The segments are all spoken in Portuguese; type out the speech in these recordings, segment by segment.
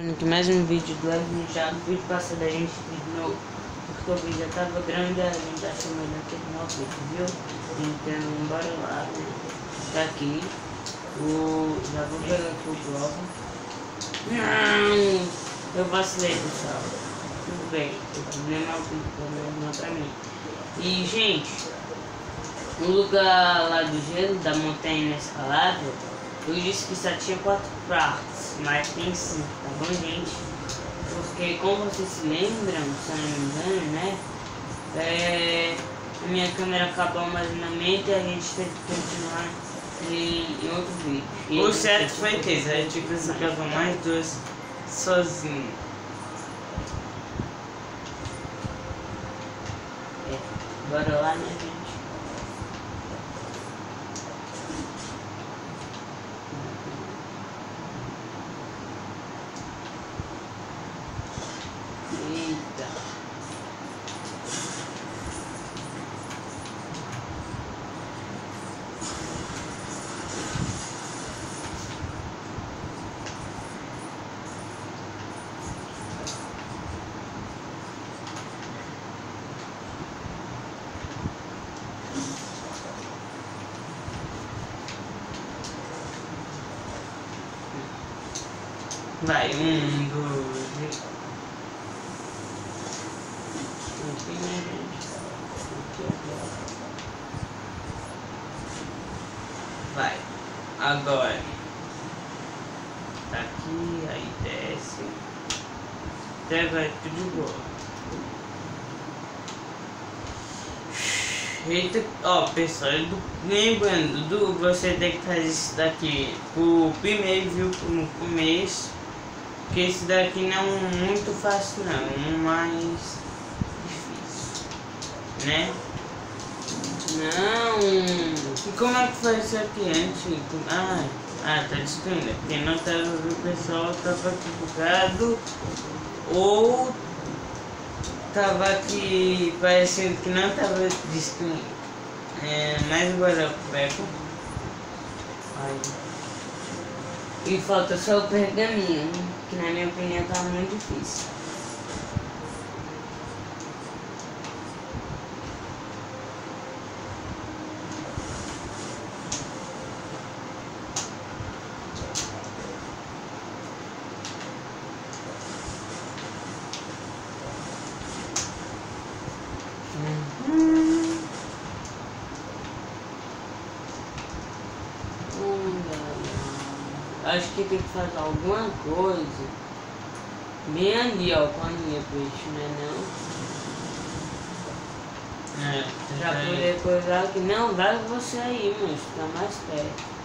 Mais um vídeo do Edwin já no vídeo passado a gente terminou porque o vídeo já tava grande a gente achou melhor terminar o vídeo, viu? Então bora lá, né? Tá aqui. O... Já vou pegar aqui o bloco. Não! Eu vacilei, pessoal. Tudo bem, o problema é o problema pra mim. E gente, o lugar lá do gelo, da montanha inescalável, eu disse que só tinha quatro mas tem cinco, tá bom, gente? Porque, como vocês se lembram, se não me engano, né? É, a minha câmera acabou armazenamento e a gente teve que continuar em, em outro vídeo. E O certo foi que a gente precisa gravar mais dois sozinho. É, bora lá, né, gente? Eita. Vai, um, dois, três. Vai. Agora. Tá aqui, aí desce. Até agora tudo boa. Eita, ó pessoal, do- lembrando, do, você tem que fazer isso daqui o primeiro viu no começo, porque esse daqui não é muito fácil não, é mais difícil, né? Não! E como é que foi isso aqui antes? Ah, ah tá destruindo. Porque não tava o pessoal tava aqui bugado ou tava aqui parecendo que não tava destruindo. É, mas agora eu pego. Aí. E falta só o pergaminho, que na minha opinião tá muito difícil. Hum, galera. Acho que tem que fazer alguma coisa. Bem ali, ó, com a linha peixe, né não? É, Pra tá aí. poder coisar que não vai você aí, mas fica mais perto.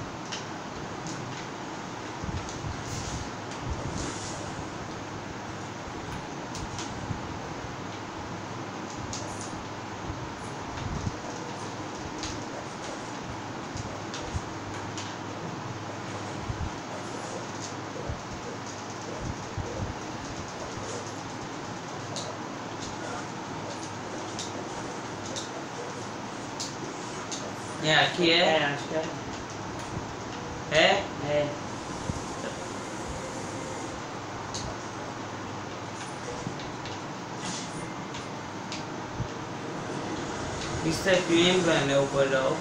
É, aqui É, é. acho que é. É? É. Isso aqui lembrando, é o coral.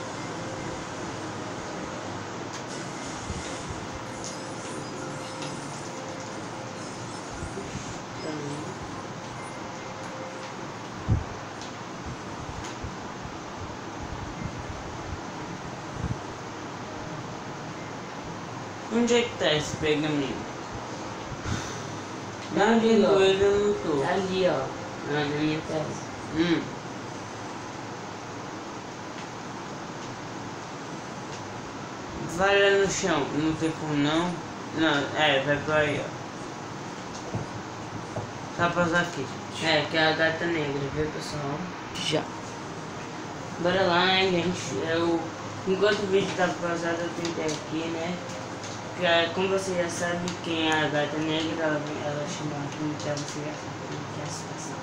Onde é que tá esse pergaminho? Na Ali, ó. não tô. Tá ali, ó. Na minha tela. Hum. Vai lá no chão, não tem como não. Não, é, vai pra aí, ó. Só passar aqui, gente. É, que é a data negra, viu pessoal? Já. Bora lá, né, gente? Eu, enquanto o vídeo tá pausado, eu tentei aqui, né? É, como você já sabe, quem é a gata negra, ela, ela chama aqui, então você já sabe como que é a situação.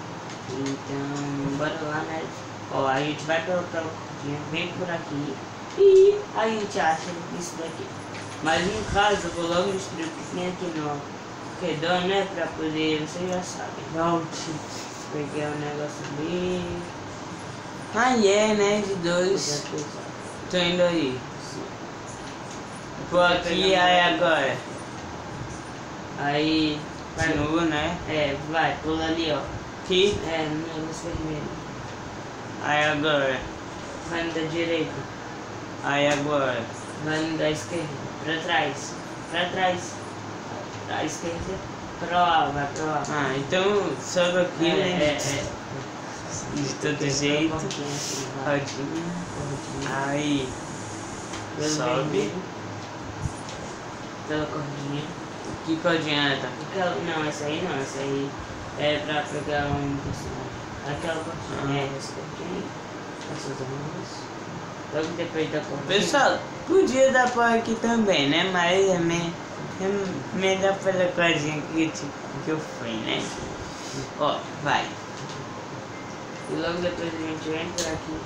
Então, bora lá, né? Ó, a gente vai pela cortina, vem por aqui e a gente acha isso daqui. Mas no caso, eu vou logo destruir o que tem aqui no, corredor, né? Pra poder, você já sabe. Volte. Peguei o negócio ali. Aí é, né? De dois. Tô indo aí. Vou aqui, aí agora. Aí. Vai, né? é, vai, pula ali, ó. Aqui. É, no negócio vermelho. Aí agora. Vai no da direita. Aí agora. Vai no da esquerda. Pra trás. Pra trás. Pra esquerda. Pra lá, vai pra lá. Ah, então sobe aqui, é, né? é, é. De todo jeito. assim. Rodinha. Corridinha. Aí. Sobe. Pela cordinha. Que cordinha tá? Aquela, não, essa aí não, essa aí é pra pegar um personagem. Aquela cordinha, Ah. é essa cordinha. Essas duas. Logo depois da cordinha. Pessoal, podia dar por aqui também, né? Mas é, me, é melhor pela cordinha que, tipo, que eu fui, né? Ó, vai. E logo depois a gente entra aqui,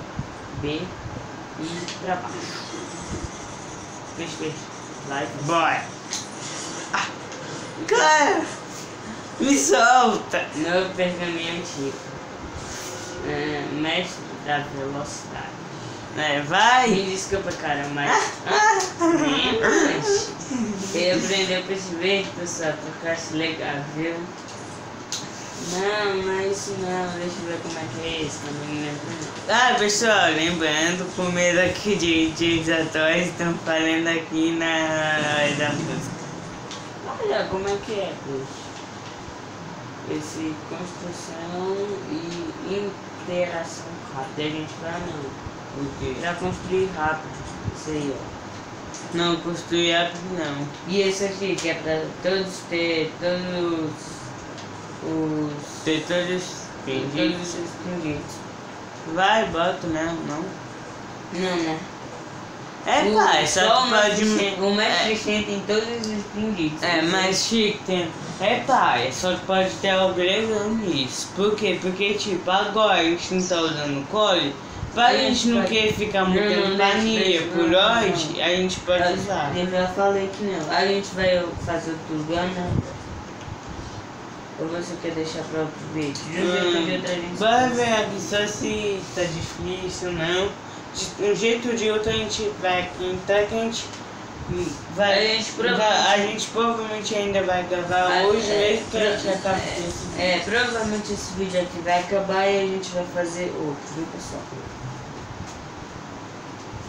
B e pra baixo. Peixe, peixe. Vai. Bora. Ah, cara, me solta. Novo pergaminho antigo. É, mestre da velocidade. É, Me vai. desculpa, cara, mas. Ah, menos. Ele aprendeu com esse verde, pessoal, porque eu acho legal, viu? Não, é isso não, deixa eu ver como é que é isso, também não lembro. Ah, pessoal, lembrando, por meio aqui de dias atuais, estão falando aqui na hora da música. Olha como é que é. Esse construção e interação rápida. A gente vai não. O quê? Pra construir rápido. Isso aí, ó. Não construir rápido, não. E esse aqui, que é pra todos ter todos os. Ter todos os extinguidos. Vai, bota mesmo, não. Não, né? É, O- pai, só o que pode... O mestre é. Shen tem todos os extinguidos. É, mas Chico, tem... é pai, só que pode ter agregando isso. Por quê? Porque, tipo, agora a gente não tá usando cole, pra A gente não querer ficar não, planilha por hoje, a gente pode usar. Eu já falei que não. A gente vai fazer lugar, né? Ou você quer deixar pra outro vídeo? Um Hum, Vai ver aqui só se tá difícil, não. De um jeito ou de outro a gente vai então que a gente vai. A gente provavelmente- a gente provavelmente ainda vai gravar hoje, é, mesmo que a gente tá é, é, provavelmente esse vídeo aqui vai acabar e a gente vai fazer outro, viu pessoal?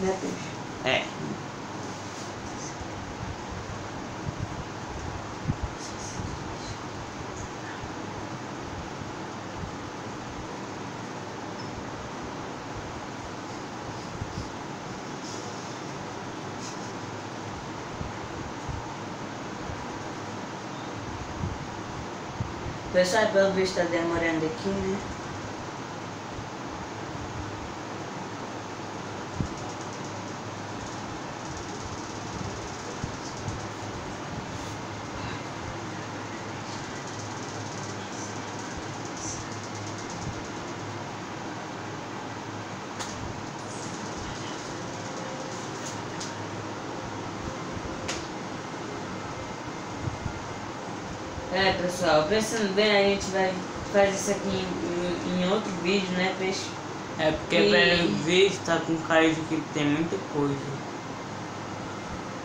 Né, peixe? É. Pessoal, pelo visto tá demorando aqui, né? É, pessoal, pensando bem, a gente vai fazer isso aqui em, em outro vídeo, né, peixe? É porque E- pelo visto tá com cara de que tem muita coisa.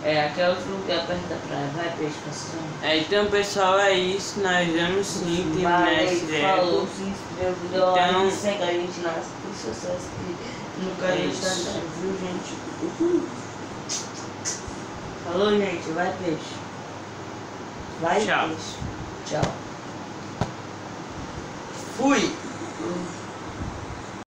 É, aqui é outro lugar perto da praia. Vai, peixe, passando. É, então pessoal é isso, nós vamos sim terminar esse falou, se inscreva, dá Então- segue a gente nas redes sociais que canal É está isso. viu, gente? Uhul. Falou, gente. Vai, peixe. Vai, Tchau. peixe. まし。い。